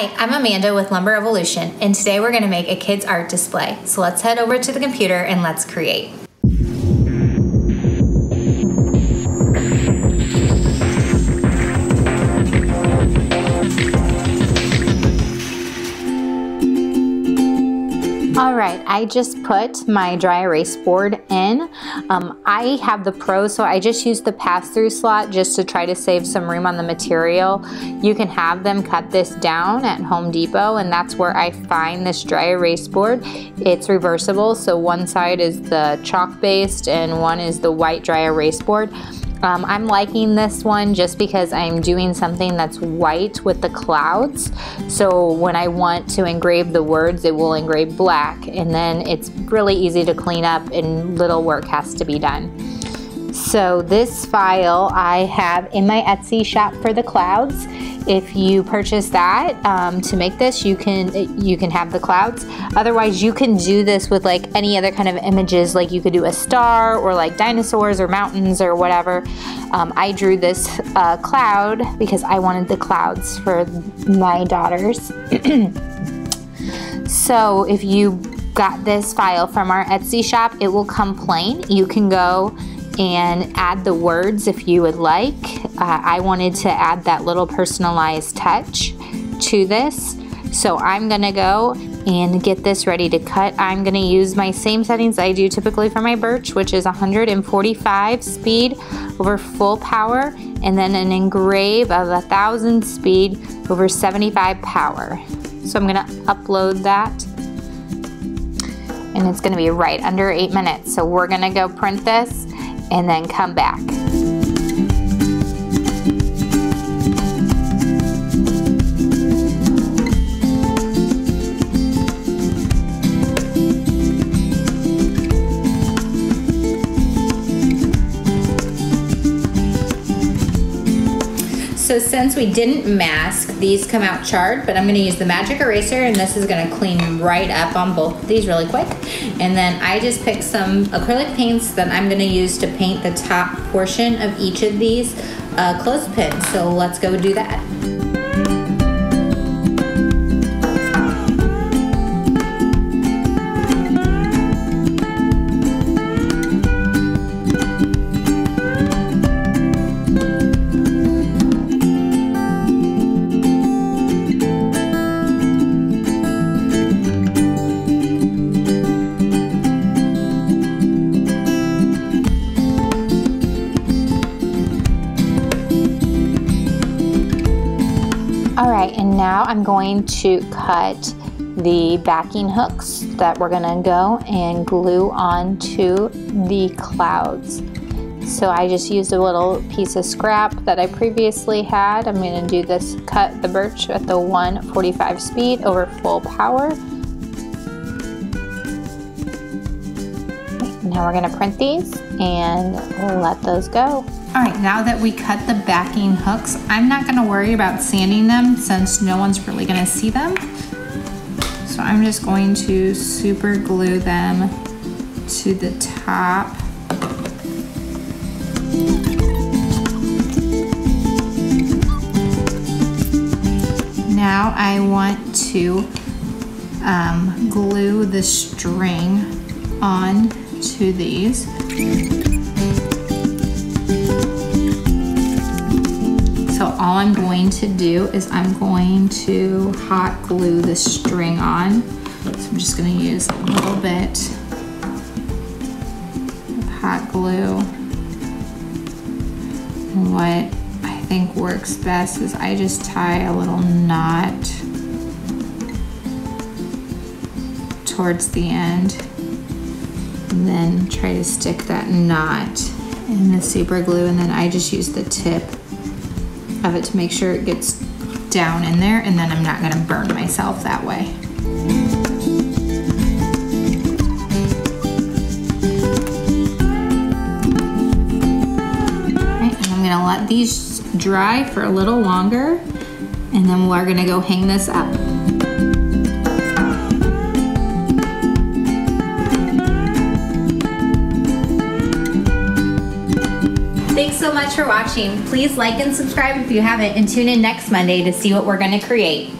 Hi, I'm Amanda with Lumber Revolution, and today we're gonna make a kid's art display. So let's head over to the computer and let's create. All right, I just put my dry erase board in. Um, I have the Pro, so I just used the pass-through slot just to try to save some room on the material. You can have them cut this down at Home Depot, and that's where I find this dry erase board. It's reversible, so one side is the chalk-based and one is the white dry erase board. Um, I'm liking this one just because I'm doing something that's white with the clouds. So when I want to engrave the words, it will engrave black and then it's really easy to clean up and little work has to be done. So this file I have in my Etsy shop for the clouds. If you purchase that um, to make this, you can you can have the clouds. Otherwise, you can do this with like any other kind of images. Like you could do a star or like dinosaurs or mountains or whatever. Um, I drew this uh, cloud because I wanted the clouds for my daughters. so if you got this file from our Etsy shop, it will come plain. You can go and add the words if you would like. Uh, I wanted to add that little personalized touch to this. So I'm gonna go and get this ready to cut. I'm gonna use my same settings I do typically for my birch, which is 145 speed over full power, and then an engrave of 1000 speed over 75 power. So I'm gonna upload that and it's gonna be right under eight minutes. So we're gonna go print this and then come back. Since we didn't mask, these come out charred, but I'm gonna use the magic eraser and this is gonna clean right up on both these really quick. And then I just picked some acrylic paints that I'm gonna use to paint the top portion of each of these uh, clothespins. So let's go do that. Right, and now I'm going to cut the backing hooks that we're gonna go and glue onto the clouds. So I just used a little piece of scrap that I previously had. I'm gonna do this, cut the birch at the 145 speed over full power. Now we're gonna print these and let those go. All right, now that we cut the backing hooks, I'm not gonna worry about sanding them since no one's really gonna see them. So I'm just going to super glue them to the top. Now I want to um, glue the string on to these. I'm going to do is I'm going to hot glue the string on. So I'm just gonna use a little bit of hot glue. And what I think works best is I just tie a little knot towards the end and then try to stick that knot in the super glue and then I just use the tip of it to make sure it gets down in there and then I'm not gonna burn myself that way. I'm gonna let these dry for a little longer and then we're gonna go hang this up. So much for watching. Please like and subscribe if you haven't and tune in next Monday to see what we're gonna create.